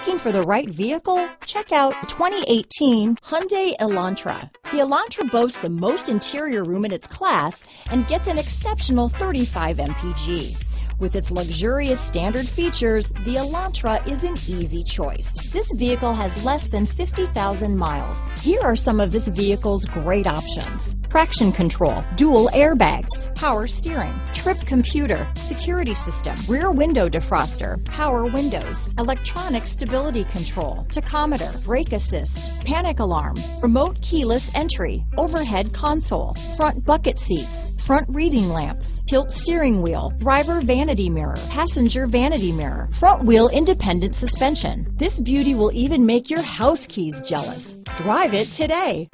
Looking for the right vehicle? Check out 2018 Hyundai Elantra. The Elantra boasts the most interior room in its class and gets an exceptional 35 mpg. With its luxurious standard features, the Elantra is an easy choice. This vehicle has less than 50,000 miles. Here are some of this vehicle's great options. Traction control, dual airbags, power steering, trip computer, security system, rear window defroster, power windows, electronic stability control, tachometer, brake assist, panic alarm, remote keyless entry, overhead console, front bucket seats, front reading lamps, tilt steering wheel, driver vanity mirror, passenger vanity mirror, front wheel independent suspension. This beauty will even make your house keys jealous. Drive it today.